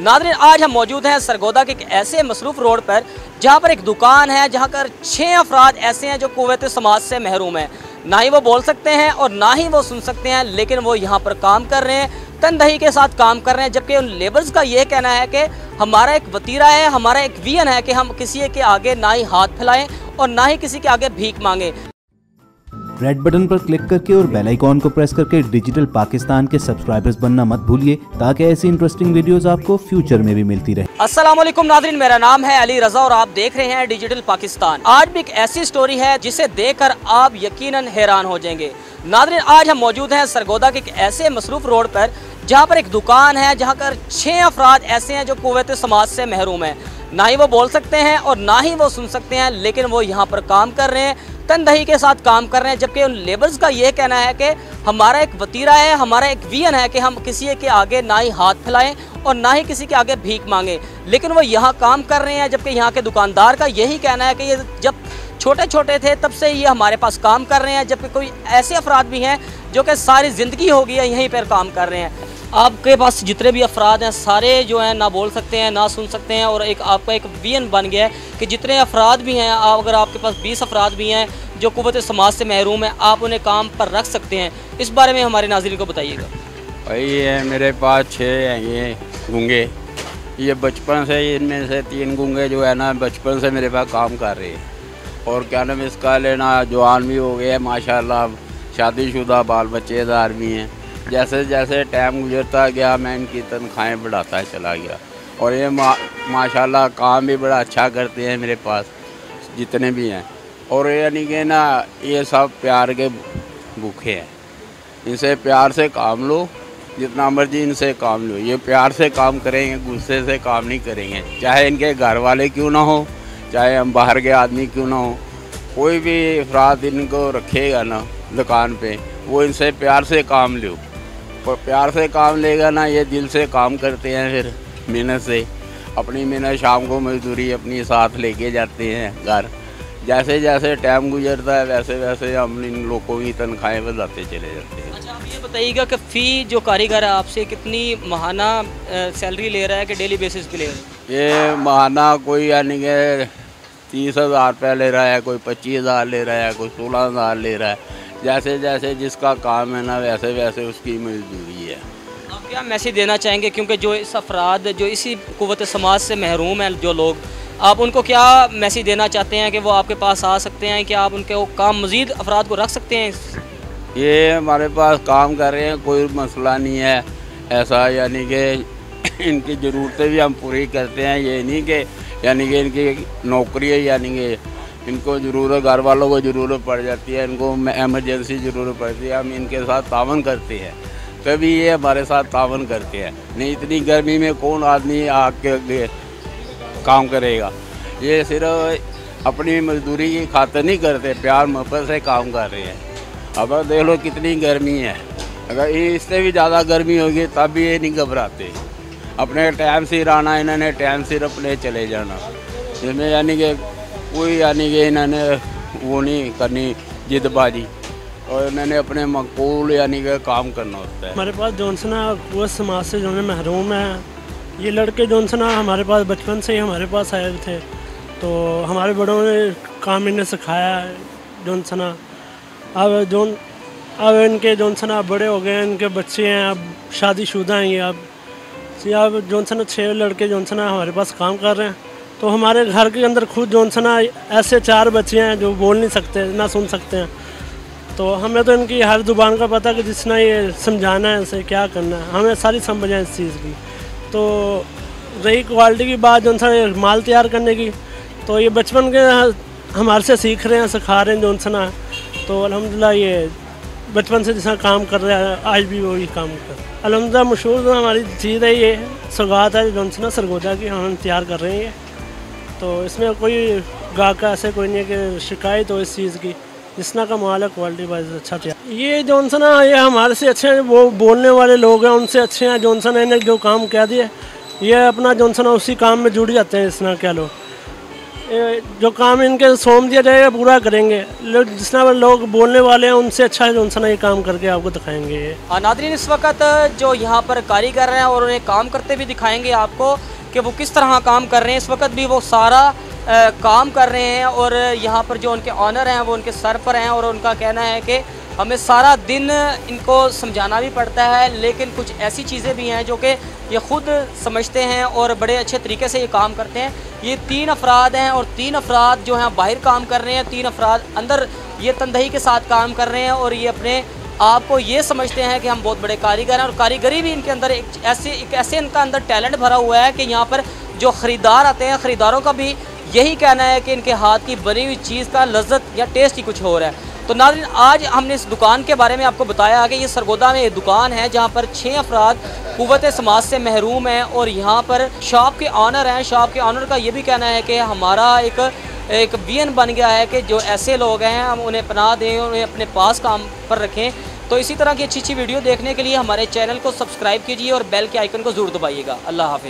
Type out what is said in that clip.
Nadreen, आज हम मौजूद हैं सरगोदा के एक ऐसे मसरूफ रोड पर, जहाँ पर एक दुकान है, जहाँ पर छः अफराद ऐसे हैं जो कुवैत समाज से महरूम हैं। ना ही वो बोल सकते हैं और ना ही वो सुन सकते हैं, लेकिन वो यहाँ पर काम कर रहे हैं तनदही के साथ काम कर रहे हैं, जबकि उन लेबर्स का ये कहना है कि हमारा एक वतीरा है, हमारा एक वियन है कि हम किसी के आगे ना ही हाथ फैलाएँ और ना ही किसी के आगे भीख मांगे। रेड बटन पर क्लिक करके और बेल आइकॉन को प्रेस करके डिजिटल पाकिस्तान के सब्सक्राइबर्स बनना मत भूलिए, ताकि ऐसी इंटरेस्टिंग वीडियोस आपको फ्यूचर में भी मिलती रहे। अस्सलाम नादरीन मेरा नाम है अली रजा और आप देख रहे हैं डिजिटल पाकिस्तान आज भी एक ऐसी स्टोरी है जिसे देखकर आप यकीनन हैरान हो जाएँगे। नादरीन आज हम मौजूद हैं सरगोदा के एक ऐसे मसरूफ रोड पर, जहाँ पर एक दुकान है, जहाँ पर छः अफराद ऐसे हैं जो कुवैत समाज से महरूम हैं। ना ही वो बोल सकते हैं और ना ही वो सुन सकते हैं, लेकिन वो यहाँ पर काम कर रहे हैं। तनदही के साथ काम कर रहे हैं, जबकि उन लेबर्स का ये कहना है कि हमारा एक वतीरा है, हमारा एक वियन है कि हम किसी के आगे ना ही हाथ फैलाएँ और ना ही किसी के आगे भीख मांगें। लेकिन वो यहाँ काम कर रहे हैं, जबकि यहाँ के दुकानदार का यही कहना है कि ये जब छोटे छोटे थे, तब से ये हमारे पास काम कर रहे हैं, जबकि कोई ऐसे अफराद भी हैं जो कि सारी ज़िंदगी हो गई है, यहीं पर काम कर रहे हैं। आपके पास जितने भी अफराद हैं, सारे जो हैं, ना बोल सकते हैं, ना सुन सकते हैं, और एक आपका एक वियन बन गया है कि जितने अफराद भी हैं अगर आपके पास बीस अफराद भी हैं जो कुत समाज से महरूम है, आप उन्हें काम पर रख सकते हैं। इस बारे में हमारे नाजरन को बताइएगा। भाई, ये मेरे पास छः हैं, ये गूँगे। ये बचपन से इनमें से तीन गूँगे जो है ना, बचपन से मेरे पास काम कर रहे हैं। और क्या नाम इसका लेना, जवान भी हो गए हैं, माशाल्लाह। शादीशुदा बाल बच्चेदार भी हैं। जैसे जैसे टाइम गुजरता गया, मैं इनकी तनख्वाहें बढ़ाता चला गया। और ये मा, माशाल्लाह, काम भी बड़ा अच्छा करते हैं मेरे पास, जितने भी हैं। और यानी कि ना, ये सब प्यार के भूखे हैं। इनसे प्यार से काम लो, जितना मर्ज़ी इनसे काम लो। ये प्यार से काम करेंगे, गुस्से से काम नहीं करेंगे। चाहे इनके घर वाले क्यों ना हो, चाहे हम बाहर के आदमी क्यों ना हो, कोई भी अफराद इनको रखेगा ना दुकान पे, वो इनसे प्यार से काम लो। प्यार से काम लेगा ना, ये दिल से काम करते हैं फिर, मेहनत से। अपनी मेहनत शाम को मजदूरी अपनी साथ लेके जाते हैं घर। जैसे जैसे टाइम गुजरता है वैसे वैसे हम इन लोगों की तनख्वाहें बढ़ाते चले जाते हैं। अच्छा आप ये बताइएगा कि फ़ी जो कारीगर है आपसे कितनी महाना सैलरी ले रहा है कि डेली बेसिस पे ले रहा है? ये महाना कोई यानी कि तीस हज़ार रुपया ले रहा है कोई पच्चीस हज़ार ले रहा है कोई सोलह हज़ार ले रहा है। जैसे जैसे जिसका काम है ना वैसे वैसे उसकी मजदूरी है। आप क्या मैसेज देना चाहेंगे? क्योंकि जो इस अफराद जो इसी कुत समाज से महरूम हैं जो लोग आप उनको क्या मैसेज देना चाहते हैं कि वो आपके पास आ सकते हैं? कि आप उनके काम मज़ीद अफराद को रख सकते हैं? ये हमारे पास काम कर रहे हैं, कोई मसला नहीं है। ऐसा यानी कि इनकी ज़रूरतें भी हम पूरी करते हैं। ये नहीं कि यानी कि इनकी नौकरी है, यानी कि इनको ज़रूरत घर वालों को ज़रूरत पड़ जाती है, इनको एमरजेंसी ज़रूरत पड़ती है। हम इनके साथ तावन करते हैं। तभी ये हमारे साथ तावन करते हैं। नहीं, इतनी गर्मी में कौन आदमी आग के काम करेगा। ये सिर्फ़ अपनी मजदूरी की खातर नहीं करते, प्यार मोहब्बत से काम कर रहे हैं। अब देख लो कितनी गर्मी है। अगर इससे भी ज़्यादा गर्मी होगी, तब भी ये नहीं घबराते। अपने टाइम से आना इन्होंने टाइम से अपने चले जाना। जिसमें यानी कि कोई यानी कि इन्होंने वो नहीं करनी जिदबाजी और इन्होंने अपने मकबूल यानी कि काम करना होता है। हमारे पास जोनसना वो समाज से जो है, महरूम है। ये लड़के जोनसना हमारे पास, बचपन से ही हमारे पास आए थे। तो हमारे बड़ों ने काम इन्हें सिखाया जोनसना अब जोन, अब इनके जोनसना बड़े हो गए हैं, इनके बच्चे हैं, अब शादीशुदा हैं ये अब। अब जोनसना छः लड़के जोनसना हमारे पास काम कर रहे हैं। तो हमारे घर के अंदर खुद जोनसना ऐसे चार बच्चे हैं जो बोल नहीं सकते, ना सुन सकते हैं। तो हमें तो इनकी हर ज़ुबान का पता कि जिसना ये समझाना है, इसे क्या करना है। हमें सारी समझ है इस चीज़ की। तो रही क्वालिटी की बात जो सा माल तैयार करने की तो ये बचपन के हमारे से सीख रहे हैं, सिखा रहे हैं जोनसना तो अलहमदिल्ला ये बचपन से जैसा काम कर रहा है, आज भी वही काम कर अलहमदिल्ला मशहूर हमारी चीज़ है ये, सौगात है जोनसना सरगोदा की हम तैयार कर रहे हैं। तो इसमें कोई गाह का ऐसे कोई नहीं है कि शिकायत हो इस चीज़ की। जिसना का माल है क्वालिटी वाइज अच्छा था। ये जॉनसन है ये हमारे से अच्छे हैं वो बोलने वाले लोग हैं उनसे अच्छे हैं जॉनसन ने जो काम कह दिए। ये अपना जॉनसन है उसी काम में जुड़ जाते हैं इसना क्या लोग जो काम इनके सौंप दिया जाएगा पूरा करेंगे। जिसना लोग बोलने वाले हैं उनसे अच्छा जो ना ये काम करके आपको दिखाएँगे। हाँ, नादरीन इस वक्त जो यहाँ पर कारीगर हैं और उन्हें काम करते भी दिखाएँगे आपको कि वो किस तरह काम कर रहे हैं। इस वक्त भी वो सारा काम कर रहे हैं और यहाँ पर जो उनके ऑनर हैं, वो उनके सर पर हैं और उनका कहना है कि हमें सारा दिन इनको समझाना भी पड़ता है, लेकिन कुछ ऐसी चीज़ें भी हैं जो कि ये ख़ुद समझते हैं और बड़े अच्छे तरीके से ये काम करते हैं। ये तीन अफराद हैं और तीन अफराद जो हैं, बाहर काम कर रहे हैं, तीन अफराद अंदर ये तंदही के साथ काम कर रहे हैं और ये अपने आप को ये समझते हैं कि हम बहुत बड़े कारीगर हैं और कारीगरी भी इनके अंदर एक ऐसे एक ऐसे इनका अंदर टैलेंट भरा हुआ है कि यहाँ पर जो ख़रीदार आते हैं, ख़रीदारों का भी यही कहना है कि इनके हाथ की बनी हुई चीज़ का लज्जत या टेस्ट ही कुछ और है। तो नाज़रीन, आज हमने इस दुकान के बारे में आपको बताया कि ये सरगोदा में एक दुकान है जहाँ पर छः अफराद कुत समाज से महरूम हैं और यहाँ पर शॉप के ऑनर हैं। शॉप के ऑनर का ये भी कहना है कि हमारा एक एक वियन बन गया है कि जो ऐसे लोग हैं, हम उन्हें पनाह दें उन्हें अपने पास काम पर रखें। तो इसी तरह की अच्छी अच्छी वीडियो देखने के लिए हमारे चैनल को सब्सक्राइब कीजिए और बेल के आइकन को ज़रूर दबाइएगा। अल्लाह हाफिज़।